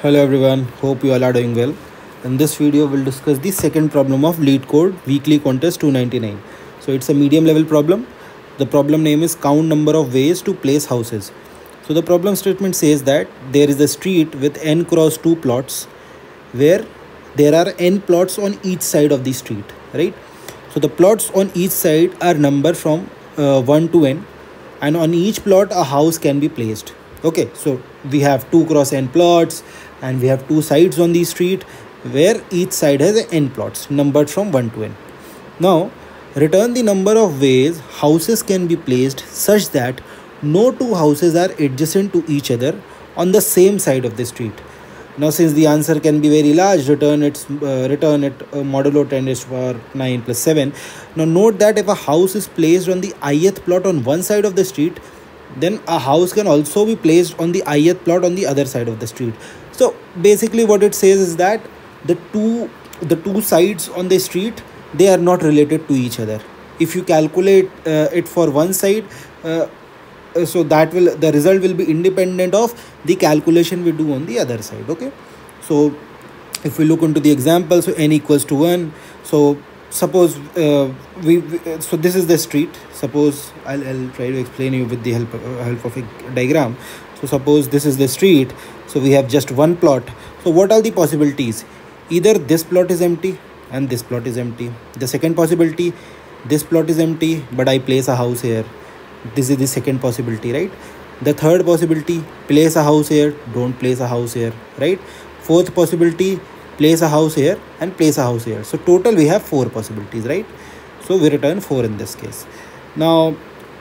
Hello everyone, hope you all are doing well. In this video, we'll discuss the second problem of LeetCode Weekly Contest 299. So it's a medium level problem. The problem name is count number of ways to place houses. So the problem statement says that there is a street with n cross 2 plots where there are n plots on each side of the street, right? So the plots on each side are numbered from uh, 1 to n and on each plot a house can be placed okay so we have 2 cross n plots and we have two sides on the street where each side has n plots numbered from 1 to n. Now return the number of ways houses can be placed such that no two houses are adjacent to each other on the same side of the street. Now since the answer can be very large return its uh, return it uh, modulo 10 is for 9 plus 7 now note that if a house is placed on the ith plot on one side of the street then a house can also be placed on the ith plot on the other side of the street so basically what it says is that the two the two sides on the street they are not related to each other. If you calculate uh, it for one side uh, uh, so that will the result will be independent of the calculation we do on the other side okay? So if we look into the example so n equals to 1 so suppose uh, we, we, uh, so this is the street. Suppose I'll, I'll try to explain you with the help uh, help of a diagram. So suppose this is the street so we have just one plot. So what are the possibilities? Either this plot is empty and this plot is empty. The second possibility this plot is empty but i place a house here. This is the second possibility right? The third possibility place a house here don't place a house here right? Fourth possibility place a house here and place a house here. So total we have four possibilities right? So we return four in this case. Now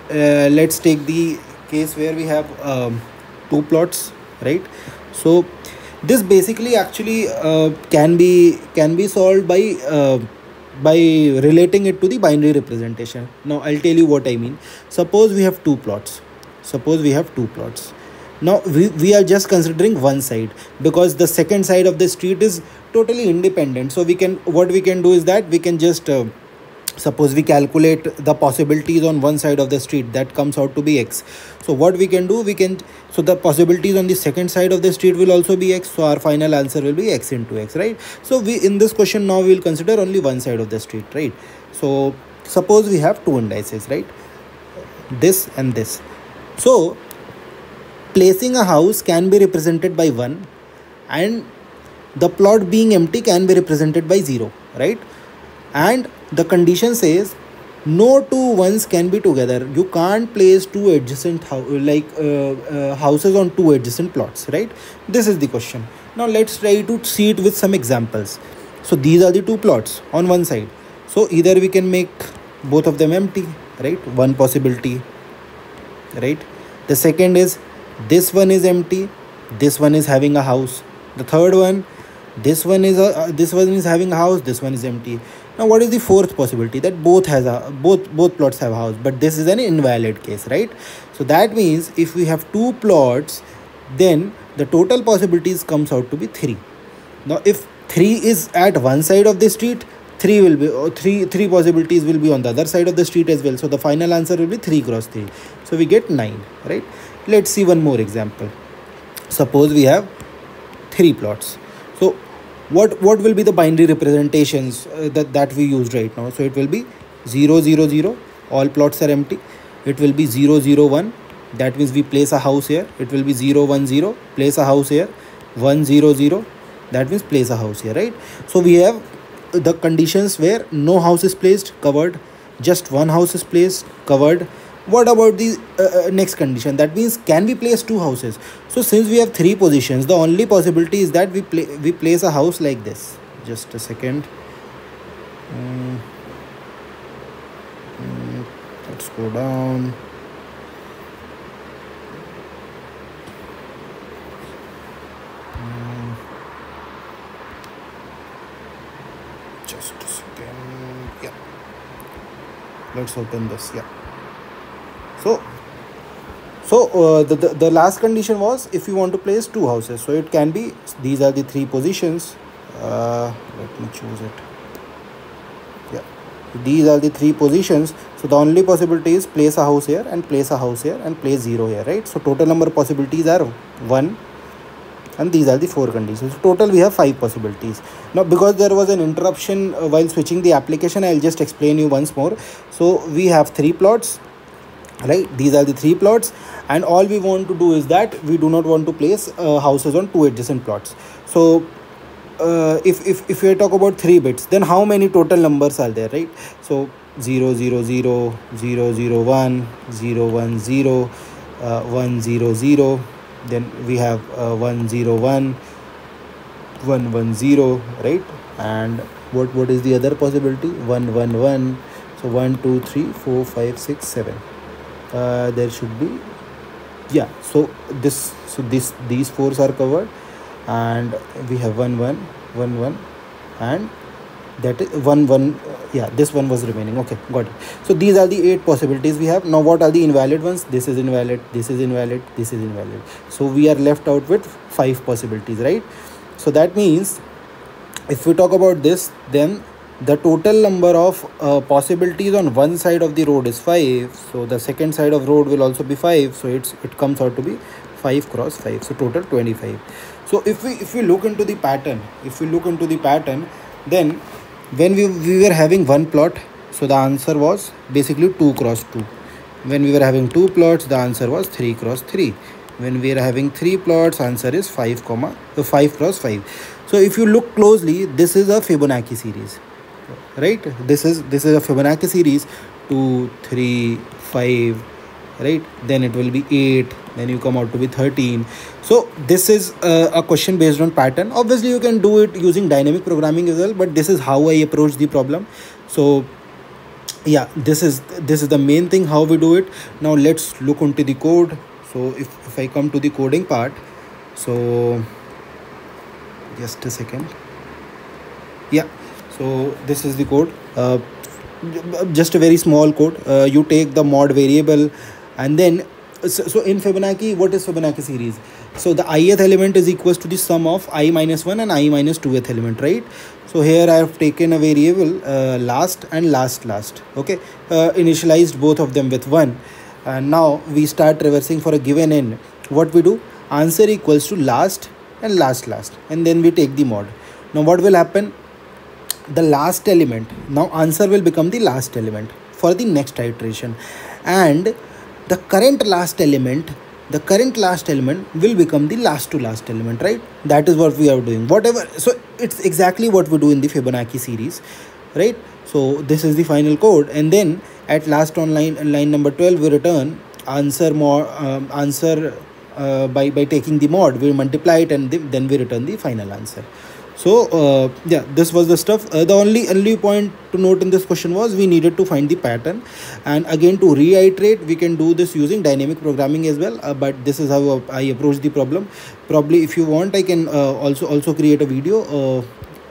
uh, let's take the case where we have um, two plots right so this basically actually uh, can be can be solved by uh, by relating it to the binary representation. Now i'll tell you what i mean. Suppose we have two plots. Suppose we have two plots. Now we, we are just considering one side because the second side of the street is totally independent. So we can what we can do is that we can just uh, suppose we calculate the possibilities on one side of the street that comes out to be x. So what we can do we can so the possibilities on the second side of the street will also be x. So our final answer will be x into x right? So we in this question now we will consider only one side of the street right? So suppose we have two indices right? This and this. So placing a house can be represented by 1 and the plot being empty can be represented by 0 right and the condition says no two ones can be together. You can't place two adjacent like uh, uh, houses on two adjacent plots right? This is the question. Now let's try to see it with some examples. So these are the two plots on one side. So either we can make both of them empty right? One possibility right? The second is this one is empty this one is having a house. The third one this one is a, uh, this one is having a house this one is empty now what is the fourth possibility? That both has a both both plots have house but this is an invalid case right? So that means if we have two plots then the total possibilities comes out to be 3 now if 3 is at one side of the street 3 will be or 3 3 possibilities will be on the other side of the street as well. So the final answer will be 3 cross 3 so we get 9 right? Let's see one more example. Suppose we have three plots what what will be the binary representations uh, that that we used right now? So it will be 0 0 0 all plots are empty. It will be 0 0 1 that means we place a house here. It will be 0 1 0 place a house here. 1 0 0 that means place a house here right? So we have the conditions where no house is placed covered. Just one house is placed covered what about the uh, uh, next condition? That means can we place two houses? So since we have three positions the only possibility is that we play we place a house like this. Just a second. Mm. let's go down. Mm. just a second. Yeah. Let's open this. Yeah so uh, the, the, the last condition was if you want to place two houses. So it can be these are the three positions. Uh, let me choose it. Yeah. These are the three positions. So the only possibility is place a house here and place a house here and place zero here right? So total number of possibilities are one. And these are the four conditions. So total we have five possibilities. Now because there was an interruption uh, while switching the application i'll just explain you once more. So we have three plots right? These are the three plots. And all we want to do is that we do not want to place uh, houses on two adjacent plots. So uh, if, if if we talk about three bits then how many total numbers are there right? So 0 0 0 0 0 1 0 1 0 uh, 1 0 0 then we have uh, 101 110 right? And what what is the other possibility? 111 so 1 2 3 4 5 6 7 uh, there should be yeah so this so this these fours are covered and we have 1 1 1 1 and that is 1 1 yeah this one was remaining. Okay got it. So these are the eight possibilities we have. Now what are the invalid ones? This is invalid this is invalid this is invalid. So we are left out with five possibilities right? So that means if we talk about this then the total number of uh, possibilities on one side of the road is 5 so the second side of road will also be 5 so it's it comes out to be 5 cross 5 so total 25 so if we if we look into the pattern if we look into the pattern then when we, we were having one plot so the answer was basically 2 cross 2 when we were having two plots the answer was 3 cross 3 when we are having three plots answer is 5 comma uh, 5 cross 5 so if you look closely this is a fibonacci series right? This is this is a fibonacci series 2 3 5 right? Then it will be 8 then you come out to be 13 so this is uh, a question based on pattern. Obviously you can do it using dynamic programming as well but this is how i approach the problem. So yeah this is this is the main thing how we do it. Now let's look into the code. So if, if i come to the coding part so just a second. Yeah so this is the code. Uh, just a very small code. Uh, you take the mod variable and then so, so in fibonacci what is fibonacci series? So the ith element is equals to the sum of i minus 1 and i minus 2th element right? So here i have taken a variable uh, last and last last okay? Uh, initialized both of them with 1 and now we start traversing for a given n what we do? Answer equals to last and last last. And then we take the mod. Now what will happen the last element. Now answer will become the last element for the next iteration. And the current last element the current last element will become the last to last element right? That is what we are doing. Whatever so it's exactly what we do in the fibonacci series right? So this is the final code. And then at last on line line number 12 we return answer more um, answer uh, by by taking the mod we multiply it and then we return the final answer so uh, yeah this was the stuff. Uh, the only only point to note in this question was we needed to find the pattern. And again to reiterate we can do this using dynamic programming as well. Uh, but this is how i approach the problem. Probably if you want i can uh, also also create a video uh,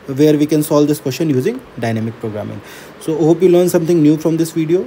where we can solve this question using dynamic programming. So hope you learned something new from this video